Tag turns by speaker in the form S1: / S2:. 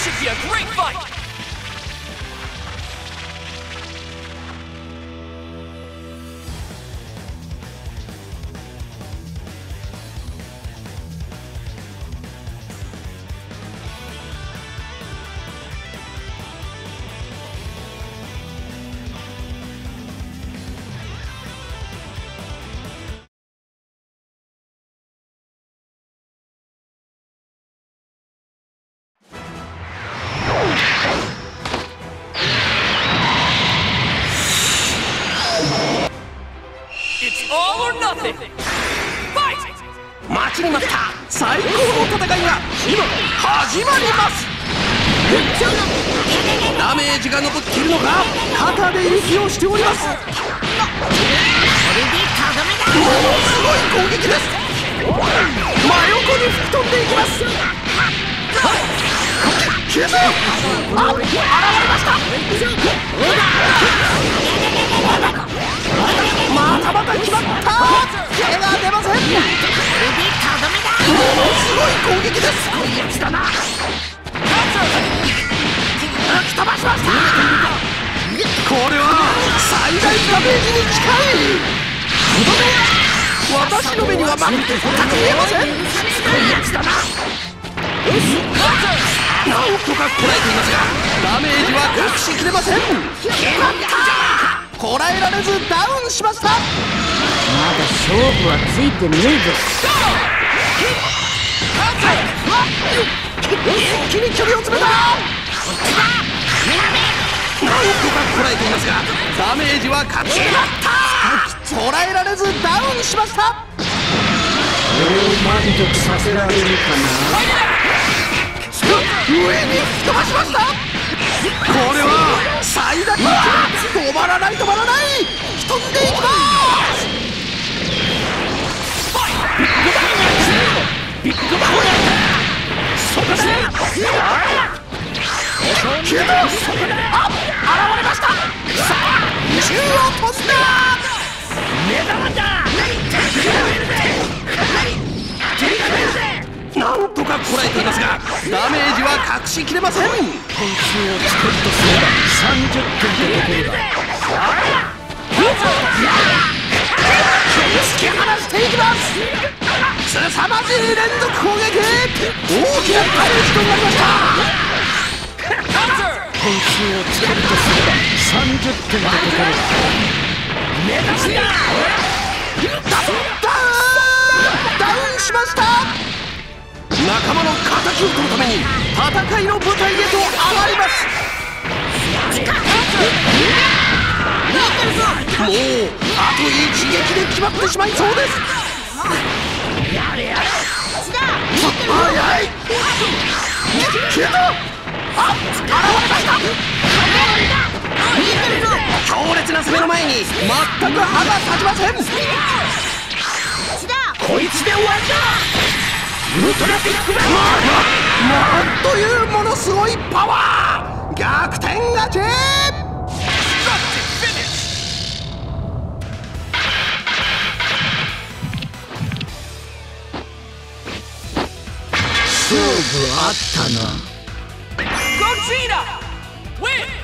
S1: should be a great fight! Or nothing. Fight!
S2: 待ちに待った。最高の戦いが今始まります。ダメージが残っているのか肩で息をしております。ものすごい攻撃です。真横に吹き飛んでいきます。消えたあ現れました。最大ダメージに近い私の目には全く見えませんすごいやつだななんとかこらえていますがダメージは隠しきれませんこらえられずダウンしましたまだ
S3: 勝負はついてねえぞ。
S2: 一気に距離を詰めたとかこらえていますがダメージは隠しきったこらえられずダウンしました。
S3: 俺を満足させられるかな。
S2: 上に吹き飛ばしましたこれは最大止まらない止まらない。飛んでいきます。ビッグバン。そこ消えた。あ現れました。さあ宙を飛んだ目玉だなんとかこらえていますがダメージは隠しきれません本数を作るとすれば30点で解ければ突き放していきます凄まじい連続攻撃大きなダメージとなりました本数を作るとすれば30点で解ければ目指すなダウンしました。仲間の敵を取るために戦いの舞台へと上がります。もうあと一撃で決まってしまいそうです。やれやれあ現れました強烈な攻めの前に全く歯が立ちませんこいつで終わりだウルトラビッグバンなんというものすごいパワー逆転勝ち勝負あったな。ゴジラウィン